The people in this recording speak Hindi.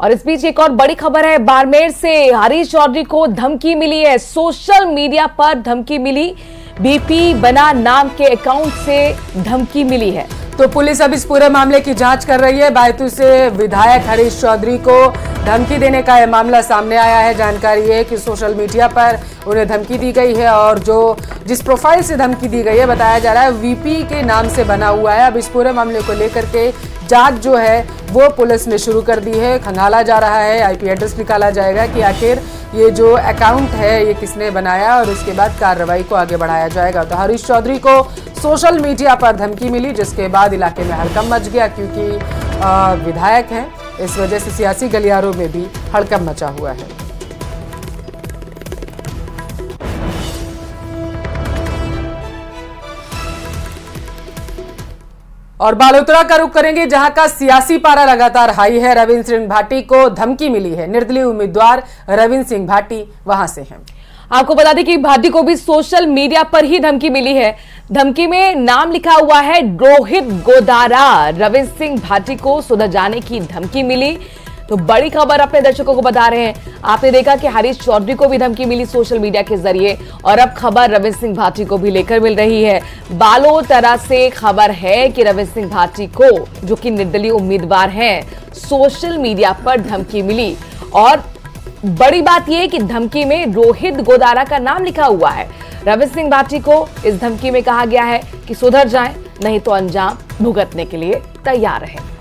और इस बीच एक और बड़ी खबर है, बाड़मेर से हरीश चौधरी को धमकी मिली है। सोशल मीडिया पर धमकी मिली। बीपी बना नाम के अकाउंट से धमकी मिली है। तो पुलिस अब इस पूरे मामले की जाँच कर रही है। बायतू से विधायक हरीश चौधरी को धमकी देने का यह मामला सामने आया है। जानकारी है कि सोशल मीडिया पर उन्हें धमकी दी गई है और जो जिस प्रोफ़ाइल से धमकी दी गई है, बताया जा रहा है, वीपी के नाम से बना हुआ है। अब इस पूरे मामले को लेकर के जाँच जो है, वो पुलिस ने शुरू कर दी है। खंगाला जा रहा है, आईपी एड्रेस निकाला जाएगा कि आखिर ये जो अकाउंट है, ये किसने बनाया और उसके बाद कार्रवाई को आगे बढ़ाया जाएगा। तो हरीश चौधरी को सोशल मीडिया पर धमकी मिली, जिसके बाद इलाके में हड़कम मच गया, क्योंकि विधायक हैं। इस वजह से सियासी गलियारों में भी हड़कम मचा हुआ है। और बालोतरा का रुख करेंगे, जहाँ का सियासी पारा लगातार हाई है। रविंद्र सिंह भाटी को धमकी मिली है। निर्दलीय उम्मीदवार रविंद्र सिंह भाटी वहाँ से हैं। आपको बता दें कि भाटी को भी सोशल मीडिया पर ही धमकी मिली है। धमकी में नाम लिखा हुआ है रोहित गोदारा। रविंद्र सिंह भाटी को सुधर जाने की धमकी मिली। तो बड़ी खबर अपने दर्शकों को बता रहे हैं। आपने देखा कि हरीश चौधरी को भी धमकी मिली सोशल मीडिया के ज़रिए और अब खबर रविंद्र सिंह भाटी को भी लेकर मिल रही है। बालो तरह से खबर है कि रविंद्र सिंह भाटी को, जो कि निर्दलीय उम्मीदवार हैं, सोशल मीडिया पर धमकी मिली और बड़ी बात यह कि धमकी में रोहित गोदारा का नाम लिखा हुआ है। रवि सिंह भाटी को इस धमकी में कहा गया है कि सुधर जाएँ, नहीं तो अंजाम भुगतने के लिए तैयार है